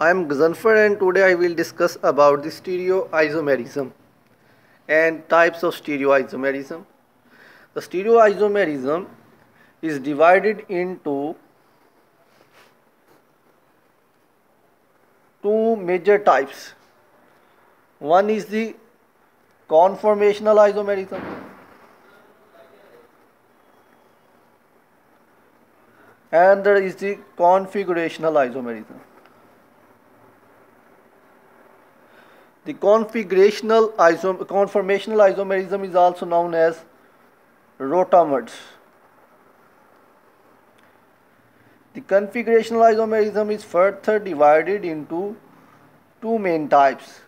I am Ghazanfar and today I will discuss about the stereoisomerism and types of stereoisomerism. The stereoisomerism is divided into two major types. One is the conformational isomerism and there is the configurational isomerism. The configurational isom conformational isomerism is also known as rotamers. The configurational isomerism is further divided into two main types.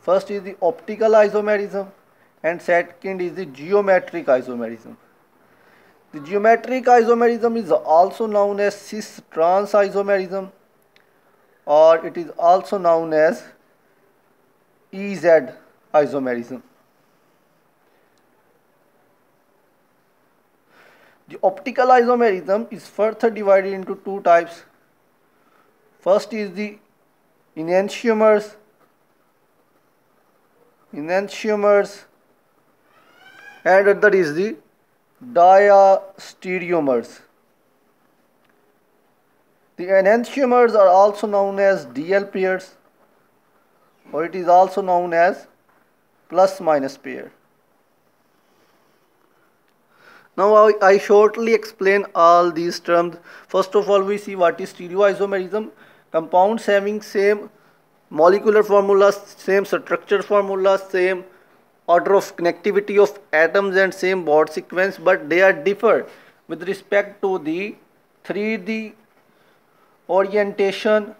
First is the optical isomerism and second is the geometric isomerism. The geometric isomerism is also known as cis-trans isomerism or it is also known as EZ isomerism. The optical isomerism is further divided into two types. First is the enantiomers, enantiomers and other is the diastereomers. The enantiomers are also known as DL pairs or it is also known as plus minus pair. Now I, I, shortly explain all these terms. First of all we see what is stereoisomerism. Compounds having same molecular formula, same structure formula, same order of connectivity of atoms and same bond sequence but they are differ with respect to the 3D orientation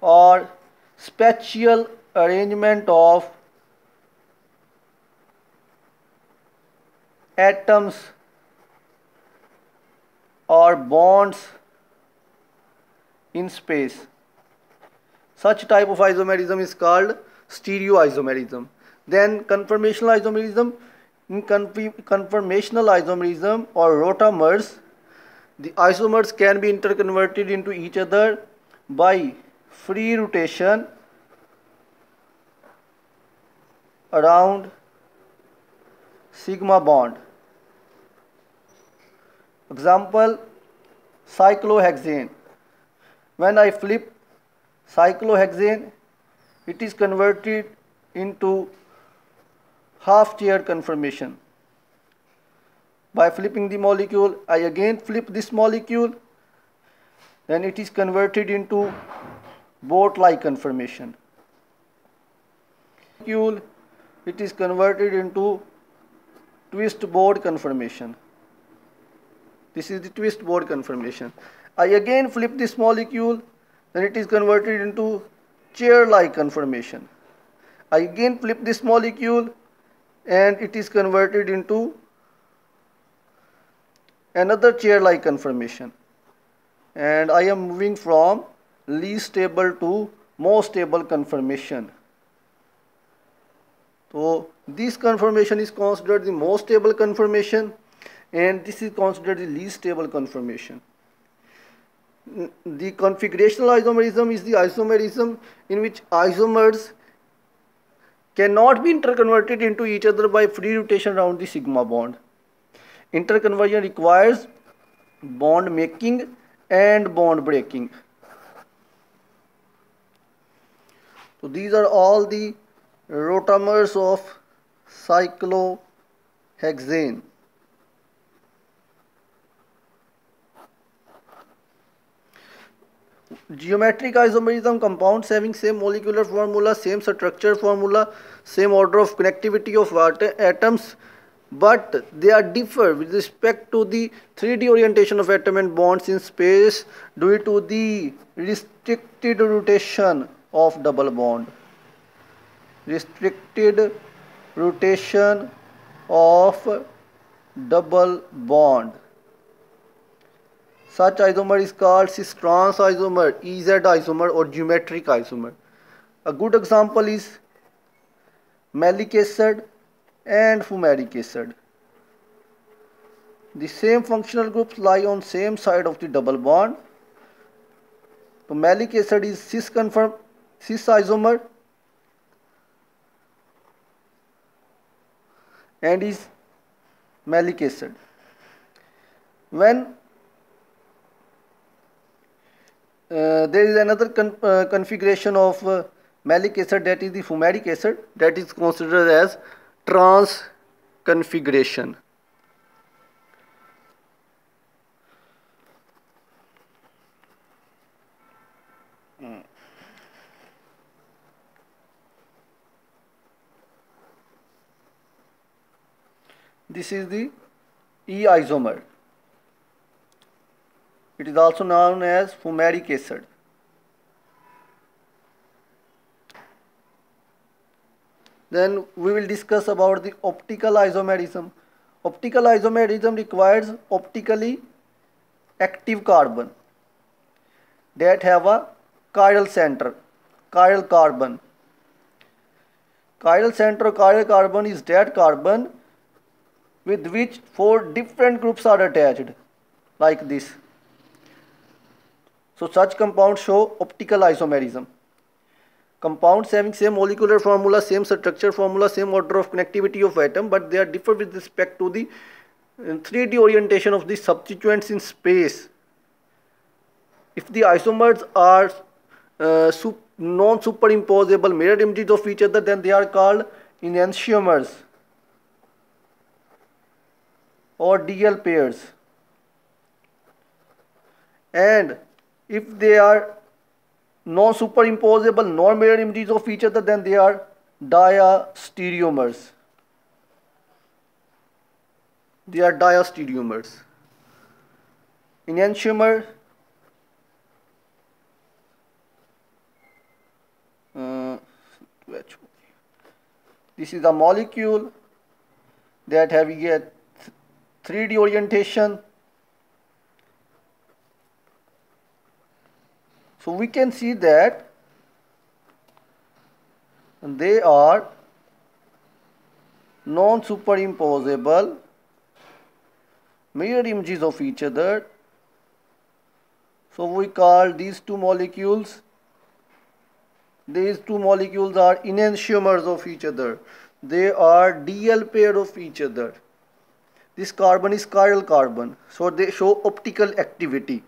or spatial arrangement of atoms or bonds in space. Such type of isomerism is called stereoisomerism. Then conformational isomerism, in conformational isomerism or rotamers, the isomers can be interconverted into each other by free rotation around sigma bond. Example cyclohexane. When I flip cyclohexane, it is converted into half chair conformation. By flipping the molecule, I again flip this molecule, then it is converted into boat-like conformation. Molecule, it is converted into twist boat conformation. This is the twist boat conformation. I again flip this molecule, then it is converted into chair-like conformation. I again flip this molecule, and it is converted into another chair-like conformation and I am moving from least stable to most stable conformation. So this conformation is considered the most stable conformation and this is considered the least stable conformation. The configurational isomerism is the isomerism in which isomers cannot be interconverted into each other by free rotation around the sigma bond. Interconversion requires bond making and bond breaking. So these are all the rotamers of cyclohexane. geometric isomerism compounds having same molecular formula same structure formula same order of connectivity of atoms but they are differ with respect to the 3d orientation of atom and bonds in space due to the restricted rotation of double bond restricted rotation of double bond such isomer is called cis-trans isomer, EZ isomer or geometric isomer. A good example is malic acid and fumaric acid. The same functional groups lie on same side of the double bond So malic acid is cis confirm cis isomer and is malic acid. When uh, there is another con uh, configuration of uh, malic acid that is the fumaric acid that is considered as trans configuration. This is the E isomer. It is also known as fumaric acid. Then we will discuss about the optical isomerism. Optical isomerism requires optically active carbon that have a chiral center, chiral carbon. Chiral center chiral carbon is that carbon with which four different groups are attached like this. So such compounds show optical isomerism. Compounds having same molecular formula, same structure formula, same order of connectivity of atom but they are different with respect to the 3D uh, orientation of the substituents in space. If the isomers are uh, non-superimposable mirror images of each other then they are called enantiomers or DL pairs. And if they are non-superimposable non-mirror images of each other then they are diastereomers they are diastereomers enantiomer uh, this is a molecule that having a 3D orientation. So we can see that they are non-superimposable mirror images of each other. So we call these two molecules, these two molecules are enantiomers of each other. They are DL pair of each other. This carbon is chiral carbon. So they show optical activity.